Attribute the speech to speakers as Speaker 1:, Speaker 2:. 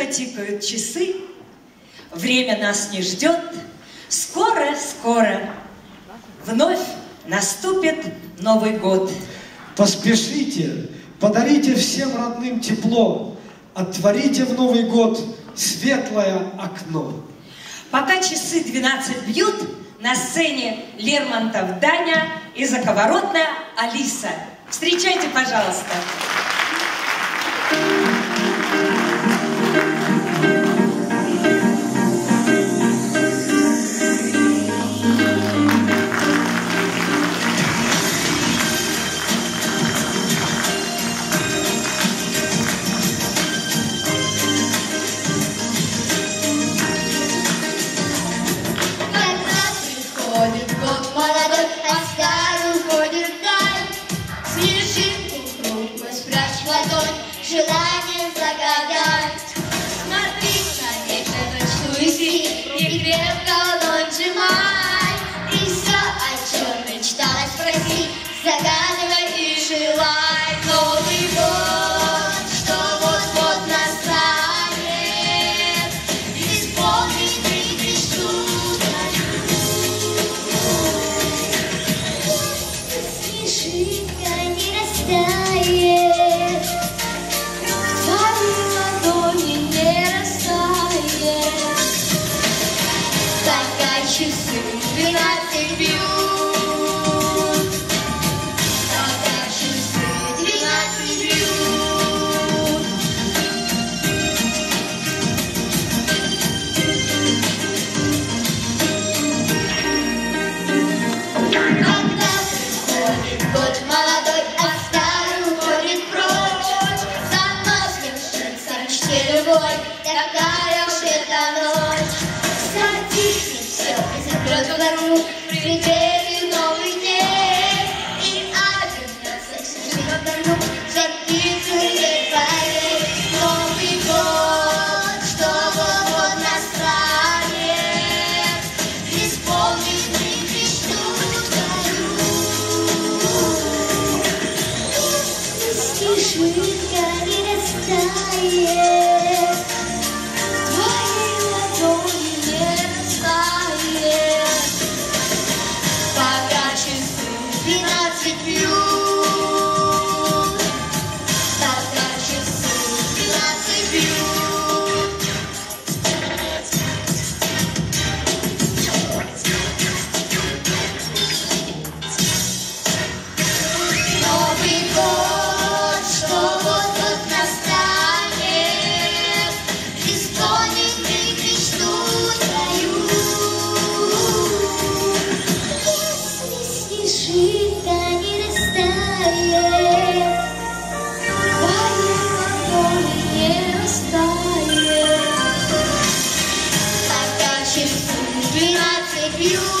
Speaker 1: Тихо тикают часы, время нас не ждет, скоро, скоро вновь наступит Новый год.
Speaker 2: Поспешите, подарите всем родным тепло, отворите в Новый год светлое окно.
Speaker 1: Пока часы 12 бьют, на сцене Лермонтов Даня и заковоротная Алиса. Встречайте, пожалуйста.
Speaker 3: Желание загадать. Смотри на ночную синь и крепко ладонь. И все, о чем мечталось, спроси, загадывай и желай. Новый год, что вот-вот настанет, исполнит и мечту Снежинка не растает, Уже туда рук прилетели новый день. И одиннадцать часов на рук За птицу летит Новый год, что вот-вот настанет. Исполнить мы мечту твою. you.